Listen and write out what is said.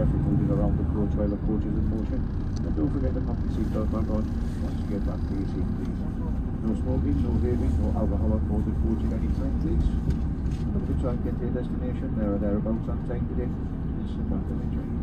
careful moving around the coach while the coach is in motion. And don't forget to comfy seatbelt back on once you get back to your seat, please. No smoking, no vaping, no alcohol or coated the coach at any time, please. Look to try and get to your destination there or thereabouts on time today. Just sit back and enjoy